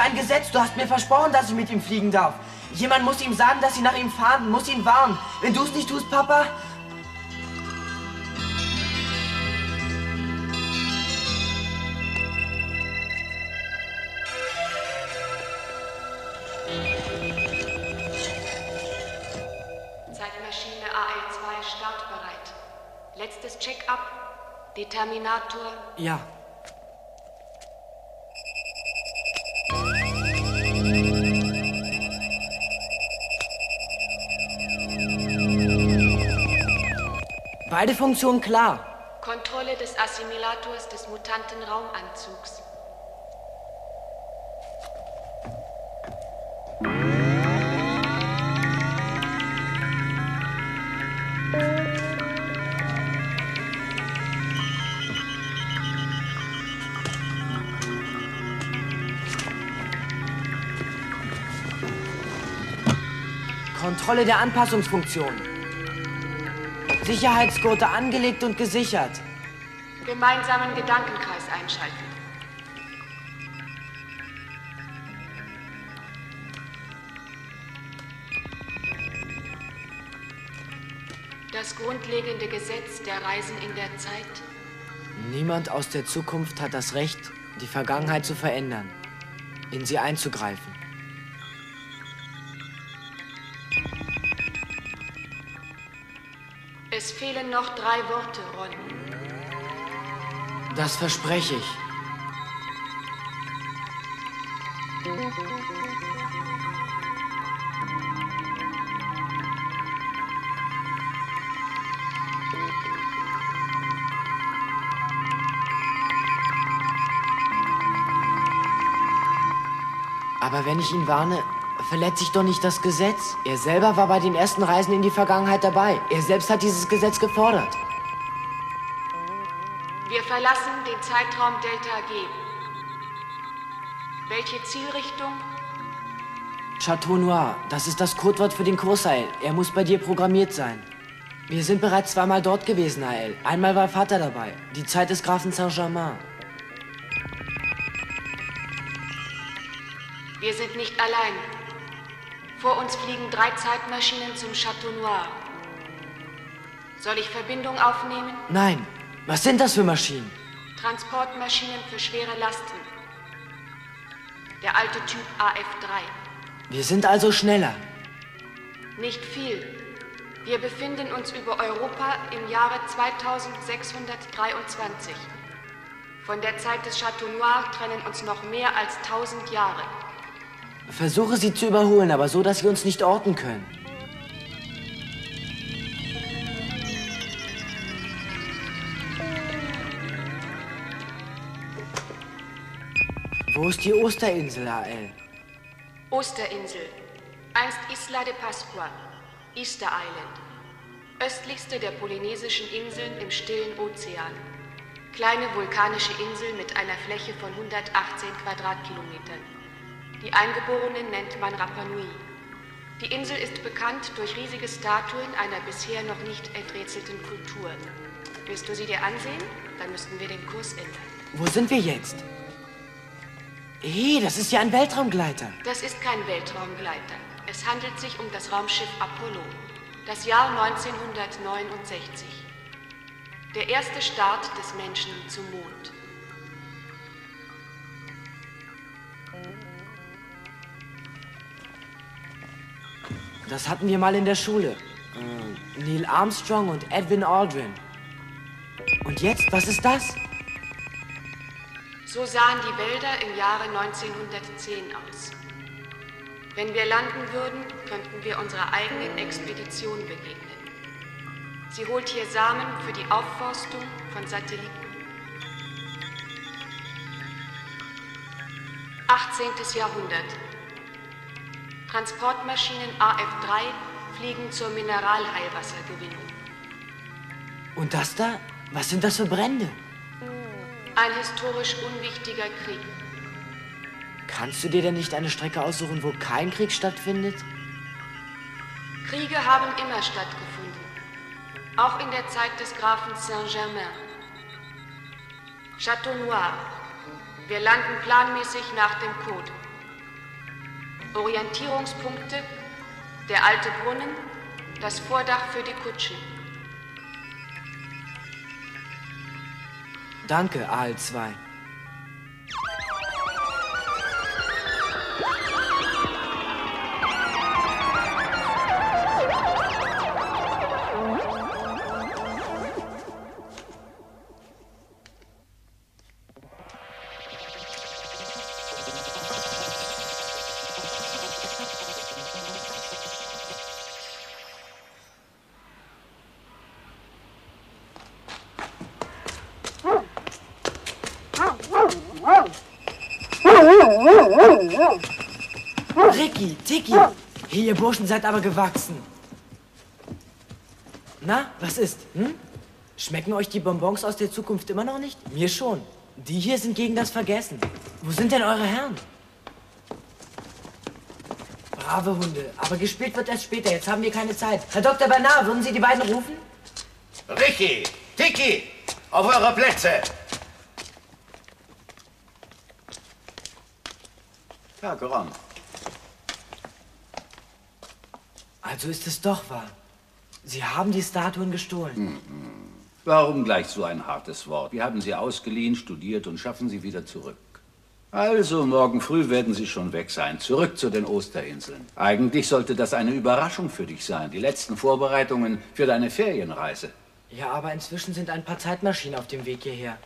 für ein Gesetz? Du hast mir versprochen, dass ich mit ihm fliegen darf. Jemand muss ihm sagen, dass sie nach ihm fahren, muss ihn warnen. Wenn du es nicht tust, Papa, Zeitmaschine AL2 startbereit. Letztes Check-up. Determinator. Ja. Beide Funktionen klar. Kontrolle des Assimilators des mutanten Raumanzugs. Kontrolle der Anpassungsfunktion. Sicherheitsgurte angelegt und gesichert. Gemeinsamen Gedankenkreis einschalten. Das grundlegende Gesetz der Reisen in der Zeit. Niemand aus der Zukunft hat das Recht, die Vergangenheit zu verändern, in sie einzugreifen. Es fehlen noch drei Worte, Ron. Das verspreche ich. Aber wenn ich ihn warne, verletze ich doch nicht das Gesetz. Er selber war bei den ersten Reisen in die Vergangenheit dabei. Er selbst hat dieses Gesetz gefordert. Wir verlassen den Zeitraum Delta G. Welche Zielrichtung? Chateau Noir, das ist das Codewort für den Kurs, Ael. Er muss bei dir programmiert sein. Wir sind bereits zweimal dort gewesen, Ael. Einmal war Vater dabei. Die Zeit des Grafen Saint-Germain. Wir sind nicht allein. Vor uns fliegen drei Zeitmaschinen zum Chateau Noir. Soll ich Verbindung aufnehmen? Nein, was sind das für Maschinen? Transportmaschinen für schwere Lasten. Der alte Typ AF3. Wir sind also schneller. Nicht viel. Wir befinden uns über Europa im Jahre 2623. Von der Zeit des Chateau Noir trennen uns noch mehr als 1000 Jahre. Versuche sie zu überholen, aber so, dass sie uns nicht orten können. Wo ist die Osterinsel, AL? Osterinsel. Einst Isla de Pascua. Easter Island. Östlichste der polynesischen Inseln im stillen Ozean. Kleine vulkanische Insel mit einer Fläche von 118 Quadratkilometern. Die Eingeborenen nennt man Rapa Nui. Die Insel ist bekannt durch riesige Statuen einer bisher noch nicht enträtselten Kultur. Willst du sie dir ansehen? Dann müssten wir den Kurs ändern. Wo sind wir jetzt? Hey, das ist ja ein Weltraumgleiter. Das ist kein Weltraumgleiter. Es handelt sich um das Raumschiff Apollo. Das Jahr 1969. Der erste Start des Menschen zum Mond. Das hatten wir mal in der Schule. Äh, Neil Armstrong und Edwin Aldrin. Und jetzt, was ist das? So sahen die Wälder im Jahre 1910 aus. Wenn wir landen würden, könnten wir unserer eigenen Expedition begegnen. Sie holt hier Samen für die Aufforstung von Satelliten. 18. Jahrhundert. Transportmaschinen AF3 fliegen zur Mineralheilwassergewinnung. Und das da? Was sind das für Brände? Ein historisch unwichtiger Krieg. Kannst du dir denn nicht eine Strecke aussuchen, wo kein Krieg stattfindet? Kriege haben immer stattgefunden. Auch in der Zeit des Grafen Saint-Germain. Chateau Noir. Wir landen planmäßig nach dem Code. Orientierungspunkte, der alte Brunnen, das Vordach für die Kutschen. Danke, AL2. Ihr Burschen seid aber gewachsen. Na, was ist? Hm? Schmecken euch die Bonbons aus der Zukunft immer noch nicht? Mir schon. Die hier sind gegen das Vergessen. Wo sind denn eure Herren? Brave Hunde, aber gespielt wird erst später. Jetzt haben wir keine Zeit. Herr Dr. Bernard, würden Sie die beiden rufen? Ricky, Tiki, auf eure Plätze. Ja, Goran. Also ist es doch wahr. Sie haben die Statuen gestohlen. Warum gleich so ein hartes Wort? Wir haben sie ausgeliehen, studiert und schaffen sie wieder zurück. Also, morgen früh werden sie schon weg sein. Zurück zu den Osterinseln. Eigentlich sollte das eine Überraschung für dich sein. Die letzten Vorbereitungen für deine Ferienreise. Ja, aber inzwischen sind ein paar Zeitmaschinen auf dem Weg hierher.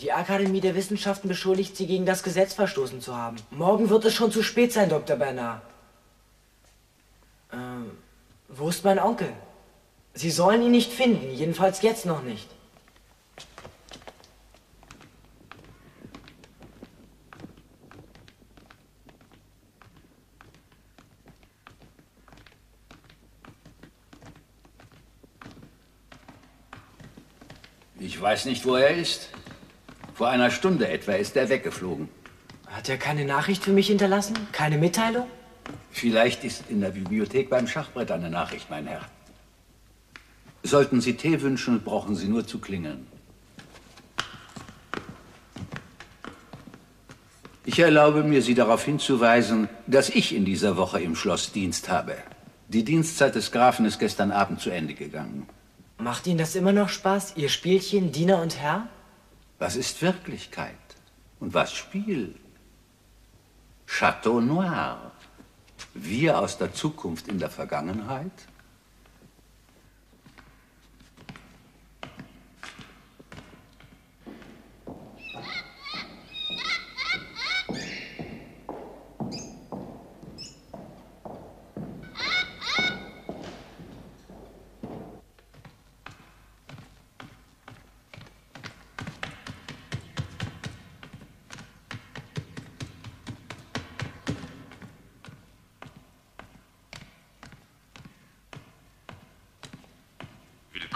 Die Akademie der Wissenschaften beschuldigt sie, gegen das Gesetz verstoßen zu haben. Morgen wird es schon zu spät sein, Dr. Bernard. Wo ist mein Onkel? Sie sollen ihn nicht finden, jedenfalls jetzt noch nicht. Ich weiß nicht, wo er ist. Vor einer Stunde etwa ist er weggeflogen. Hat er keine Nachricht für mich hinterlassen? Keine Mitteilung? Vielleicht ist in der Bibliothek beim Schachbrett eine Nachricht, mein Herr. Sollten Sie Tee wünschen, brauchen Sie nur zu klingeln. Ich erlaube mir, Sie darauf hinzuweisen, dass ich in dieser Woche im Schloss Dienst habe. Die Dienstzeit des Grafen ist gestern Abend zu Ende gegangen. Macht Ihnen das immer noch Spaß, Ihr Spielchen Diener und Herr? Was ist Wirklichkeit und was Spiel? Chateau Noir. Wir aus der Zukunft in der Vergangenheit?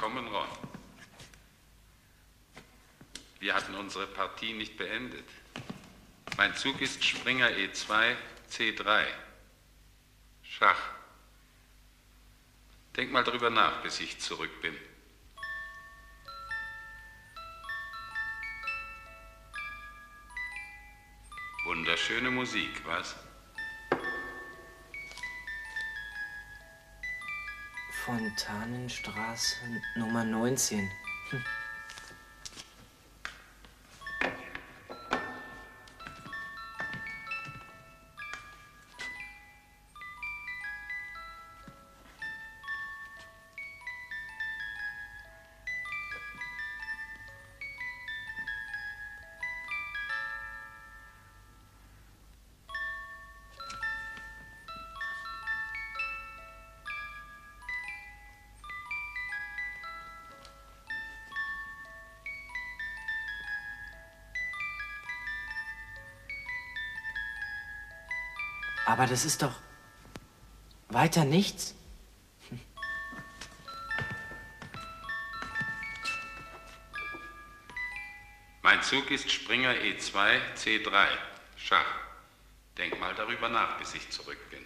Willkommen, Ron. Wir hatten unsere Partie nicht beendet. Mein Zug ist Springer E2, C3. Schach. Denk mal drüber nach, bis ich zurück bin. Wunderschöne Musik, was? Fontanenstraße Nummer 19. Hm. Aber das ist doch weiter nichts. Mein Zug ist Springer E2, C3. Schach. Denk mal darüber nach, bis ich zurück bin.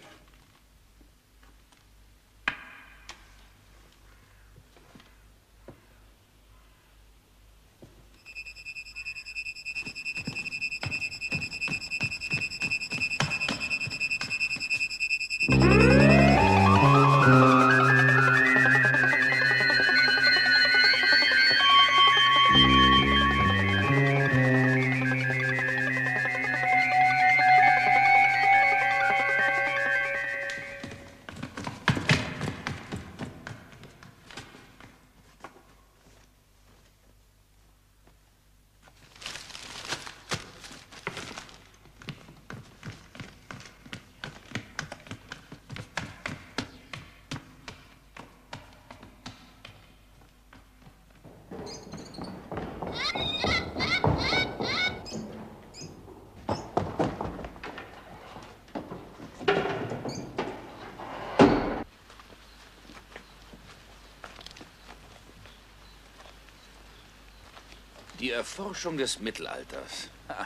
Erforschung des Mittelalters. Ha.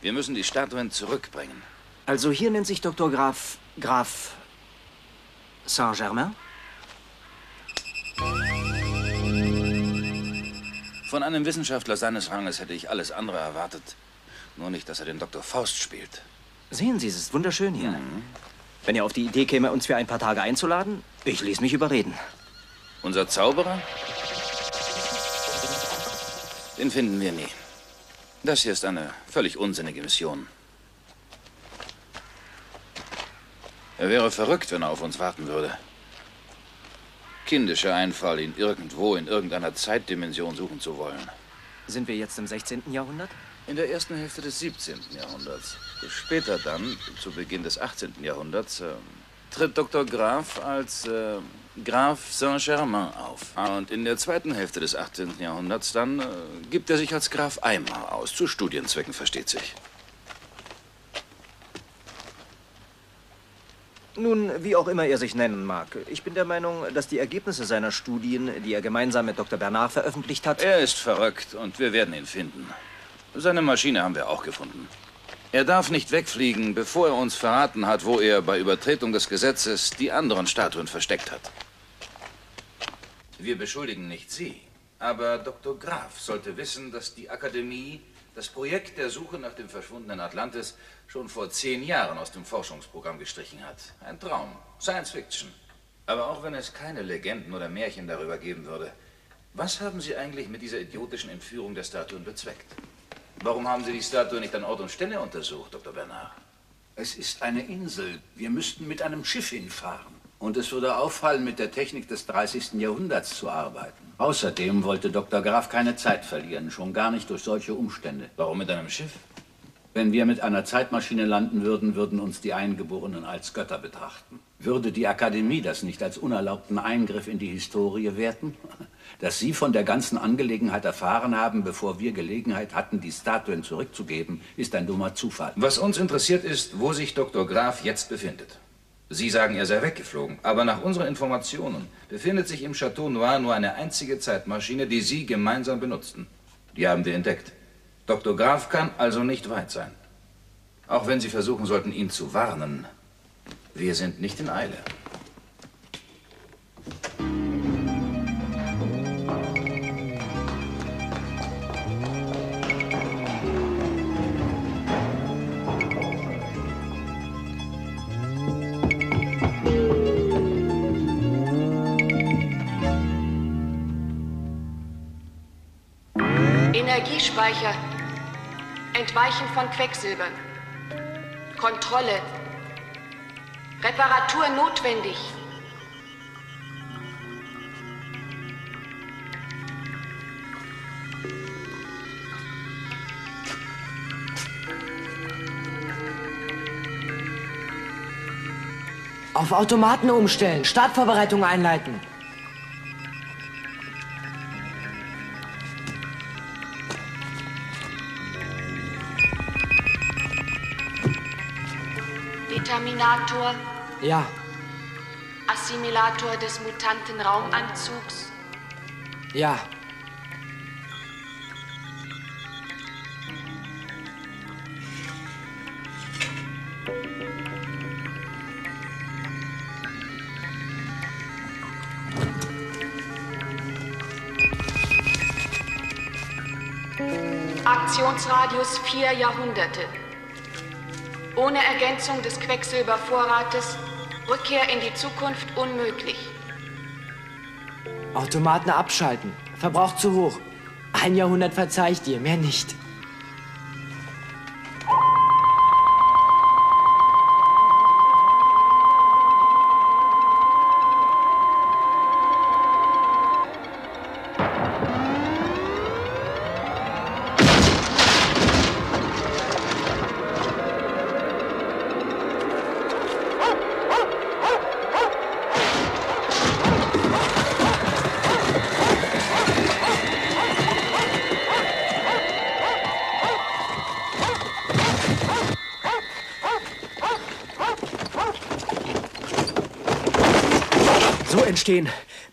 Wir müssen die Statuen zurückbringen. Also hier nennt sich Dr. Graf Graf Saint-Germain? Von einem Wissenschaftler seines Ranges hätte ich alles andere erwartet. Nur nicht, dass er den Dr. Faust spielt. Sehen Sie, es ist wunderschön hier. Wenn er auf die Idee käme, uns für ein paar Tage einzuladen, ich ließ mich überreden. Unser Zauberer? Den finden wir nie. Das hier ist eine völlig unsinnige Mission. Er wäre verrückt, wenn er auf uns warten würde. Kindischer Einfall, ihn irgendwo in irgendeiner Zeitdimension suchen zu wollen. Sind wir jetzt im 16. Jahrhundert? In der ersten Hälfte des 17. Jahrhunderts. Später dann, zu Beginn des 18. Jahrhunderts, äh, tritt Dr. Graf als äh, Graf Saint-Germain auf. Und in der zweiten Hälfte des 18. Jahrhunderts dann äh, gibt er sich als Graf Eimar aus. Zu Studienzwecken versteht sich. Nun, wie auch immer er sich nennen mag. Ich bin der Meinung, dass die Ergebnisse seiner Studien, die er gemeinsam mit Dr. Bernard veröffentlicht hat, Er ist verrückt und wir werden ihn finden. Seine Maschine haben wir auch gefunden. Er darf nicht wegfliegen, bevor er uns verraten hat, wo er bei Übertretung des Gesetzes die anderen Statuen versteckt hat. Wir beschuldigen nicht Sie, aber Dr. Graf sollte wissen, dass die Akademie das Projekt der Suche nach dem verschwundenen Atlantis schon vor zehn Jahren aus dem Forschungsprogramm gestrichen hat. Ein Traum, Science Fiction. Aber auch wenn es keine Legenden oder Märchen darüber geben würde, was haben Sie eigentlich mit dieser idiotischen Entführung der Statuen bezweckt? Warum haben Sie die Statue nicht an Ort und Stelle untersucht, Dr. Bernard? Es ist eine Insel. Wir müssten mit einem Schiff hinfahren. Und es würde auffallen, mit der Technik des 30. Jahrhunderts zu arbeiten. Außerdem wollte Dr. Graf keine Zeit verlieren, schon gar nicht durch solche Umstände. Warum mit einem Schiff? Wenn wir mit einer Zeitmaschine landen würden, würden uns die Eingeborenen als Götter betrachten. Würde die Akademie das nicht als unerlaubten Eingriff in die Historie werten? Dass Sie von der ganzen Angelegenheit erfahren haben, bevor wir Gelegenheit hatten, die Statuen zurückzugeben, ist ein dummer Zufall. Was uns interessiert ist, wo sich Dr. Graf jetzt befindet. Sie sagen, er sei weggeflogen, aber nach unseren Informationen befindet sich im Chateau Noir nur eine einzige Zeitmaschine, die Sie gemeinsam benutzten. Die haben wir entdeckt. Dr. Graf kann also nicht weit sein. Auch wenn Sie versuchen sollten, ihn zu warnen. Wir sind nicht in Eile. Energiespeicher. Entweichen von Quecksilber. Kontrolle. Reparatur notwendig. Auf Automaten umstellen, Startvorbereitung einleiten. Determinator. Ja, Assimilator des mutanten Raumanzugs. ja. Aktionsradius vier Jahrhunderte. Ohne Ergänzung des Quecksilbervorrates Rückkehr in die Zukunft unmöglich. Automaten abschalten. Verbrauch zu hoch. Ein Jahrhundert verzeih ich dir, mehr nicht.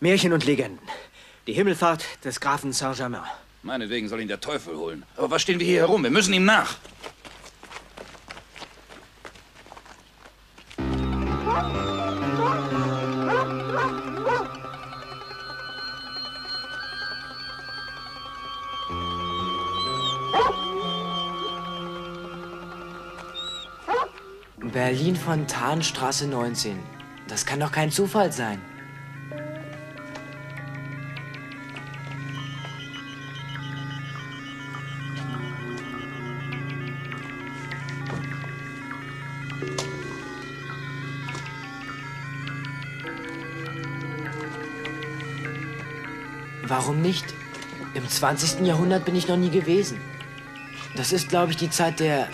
Märchen und Legenden. Die Himmelfahrt des Grafen Saint-Germain. Meinetwegen soll ihn der Teufel holen. Aber was stehen wir hier herum? Wir müssen ihm nach. Berlin Fontanenstraße 19. Das kann doch kein Zufall sein. Warum nicht? Im 20. Jahrhundert bin ich noch nie gewesen. Das ist, glaube ich, die Zeit der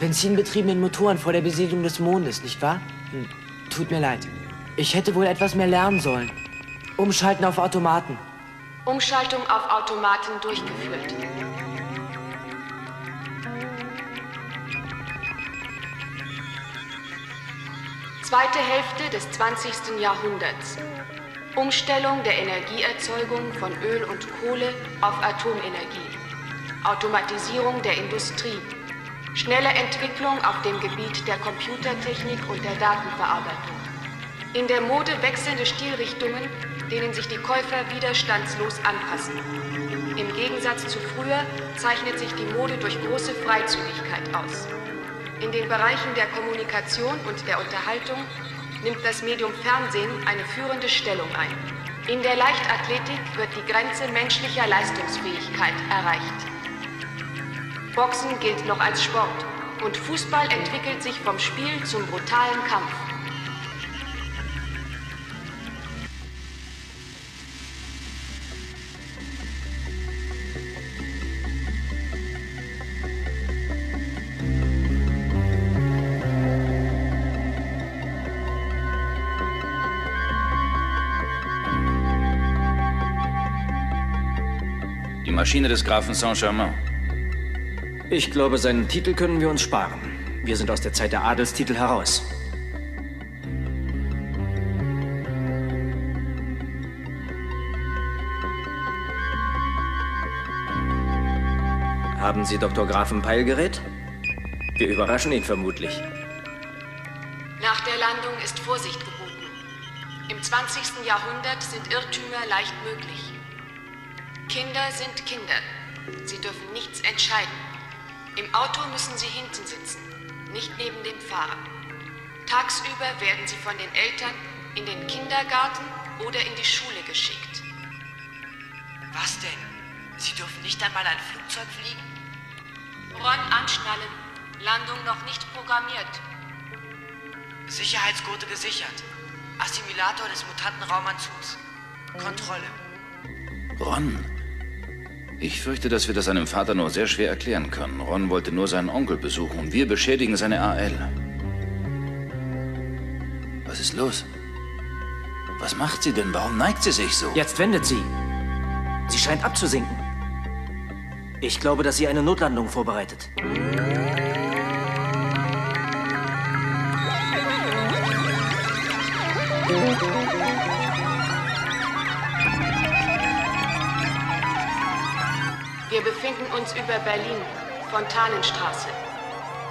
benzinbetriebenen Motoren vor der Besiedlung des Mondes, nicht wahr? Hm. Tut mir leid. Ich hätte wohl etwas mehr lernen sollen. Umschalten auf Automaten. Umschaltung auf Automaten durchgeführt. Zweite Hälfte des 20. Jahrhunderts. Umstellung der Energieerzeugung von Öl und Kohle auf Atomenergie, Automatisierung der Industrie, schnelle Entwicklung auf dem Gebiet der Computertechnik und der Datenverarbeitung. In der Mode wechselnde Stilrichtungen, denen sich die Käufer widerstandslos anpassen. Im Gegensatz zu früher zeichnet sich die Mode durch große Freizügigkeit aus. In den Bereichen der Kommunikation und der Unterhaltung nimmt das Medium Fernsehen eine führende Stellung ein. In der Leichtathletik wird die Grenze menschlicher Leistungsfähigkeit erreicht. Boxen gilt noch als Sport und Fußball entwickelt sich vom Spiel zum brutalen Kampf. Maschine des Grafen Saint-Germain. Ich glaube, seinen Titel können wir uns sparen. Wir sind aus der Zeit der Adelstitel heraus. Haben Sie Dr. Grafen Peilgerät? Wir überraschen ihn vermutlich. Nach der Landung ist Vorsicht geboten. Im 20. Jahrhundert sind Irrtümer leicht möglich. Kinder sind Kinder. Sie dürfen nichts entscheiden. Im Auto müssen sie hinten sitzen, nicht neben dem Fahrer. Tagsüber werden sie von den Eltern in den Kindergarten oder in die Schule geschickt. Was denn? Sie dürfen nicht einmal ein Flugzeug fliegen? Ron anschnallen. Landung noch nicht programmiert. Sicherheitsgurte gesichert. Assimilator des Mutantenraumanzugs. Kontrolle. Ron, ich fürchte, dass wir das seinem Vater nur sehr schwer erklären können. Ron wollte nur seinen Onkel besuchen und wir beschädigen seine AL. Was ist los? Was macht sie denn? Warum neigt sie sich so? Jetzt wendet sie. Sie scheint abzusinken. Ich glaube, dass sie eine Notlandung vorbereitet. Befinden uns über Berlin, Fontanenstraße.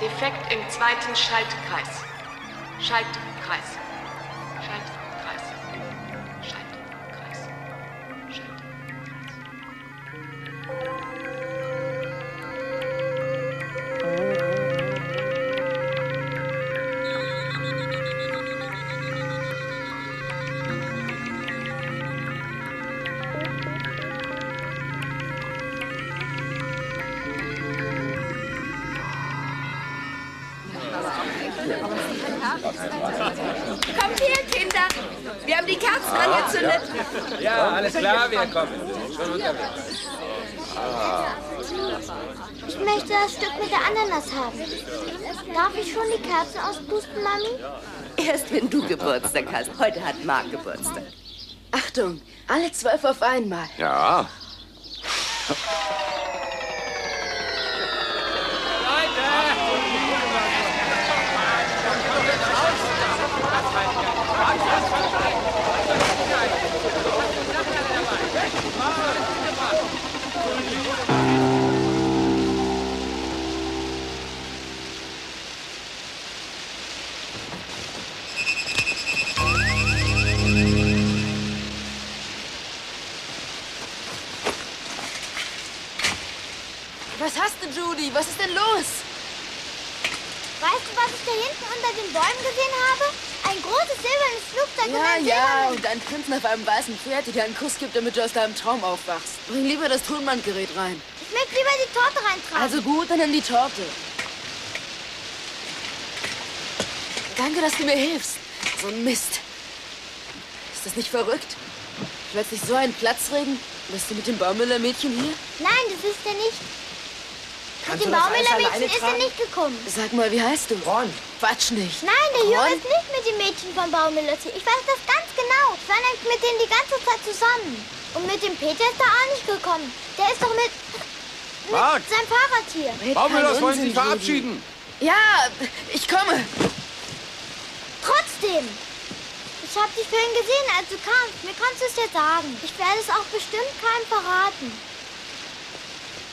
Defekt im zweiten Schaltkreis. Schaltkreis. Schaltkreis. Ich möchte das Stück mit der Ananas haben. Darf ich schon die Kerzen auspusten, Mami? Erst wenn du Geburtstag hast. Heute hat Marc Geburtstag. Achtung, alle zwölf auf einmal. Ja. Judy? Was ist denn los? Weißt du, was ich da hinten unter den Bäumen gesehen habe? Ein großes silbernes Flugzeug und Ja, ein ja, und ein Prinz auf einem weißen Pferd, der dir einen Kuss gibt, damit du aus deinem Traum aufwachst. Bring lieber das Tonbandgerät rein. Ich möchte lieber die Torte reintragen. Also gut, dann nimm die Torte. Danke, dass du mir hilfst. So ein Mist. Ist das nicht verrückt? Plötzlich so ein Platzregen? Bist du mit dem Baumüller-Mädchen hier? Nein, das ist er nicht. Kannst mit dem alleine ist er nicht gekommen. Sag mal, wie heißt du? Ron. Quatsch nicht. Nein, der Junge ist nicht mit dem Mädchen vom Baumüller hier. Ich weiß das ganz genau. Ich war nämlich mit denen die ganze Zeit zusammen. Und mit dem Peter ist er auch nicht gekommen. Der ist doch mit... mit seinem Fahrrad hier. Keinen wollen sich verabschieden. Ja, ich komme. Trotzdem. Ich habe dich vorhin gesehen, als du kamst. Mir kannst du es ja sagen. Ich werde es auch bestimmt keinem verraten.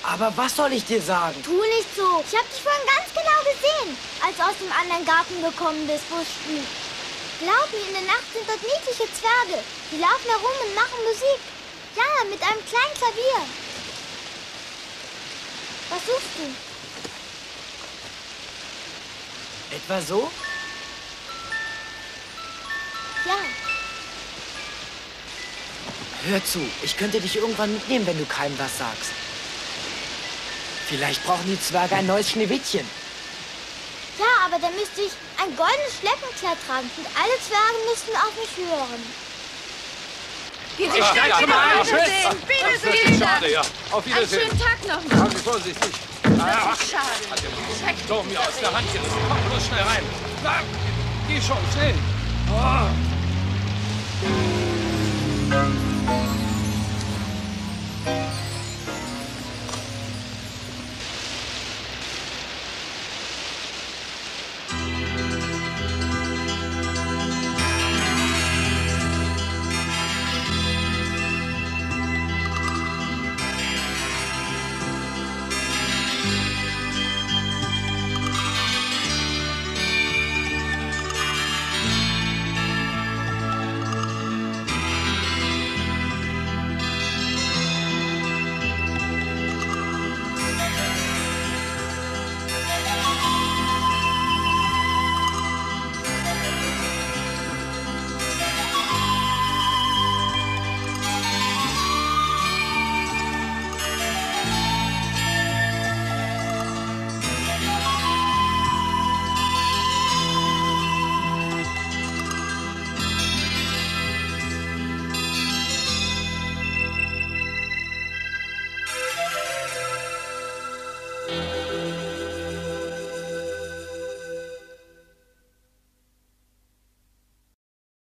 Aber was soll ich dir sagen? Tu nicht so. Ich habe dich vorhin ganz genau gesehen, als du aus dem anderen Garten gekommen bist, wo es schlug. Glaub mir, in der Nacht sind dort niedliche Zwerge. Die laufen herum und machen Musik. Ja, mit einem kleinen Klavier. Was suchst du? Etwa so? Ja, Hör zu, ich könnte dich irgendwann mitnehmen, wenn du keinem was sagst. Vielleicht brauchen die Zwerge ein neues Schneewittchen. ja, aber dann müsste ich ein goldenes Schleppenkleid tragen und alle Zwerge müssten auf mich hören. Geht Ja, schnell ja, ja. Das ist wirklich Wiedersehen. schade, ja. Auf Einen Wiedersehen. schönen Tag noch. Fahren Sie vorsichtig. Ah, Das ist schade. Hat Sturm mir aus der Hand gerissen. Komm bloß schnell rein. Na, geh schon, schnell. Oh.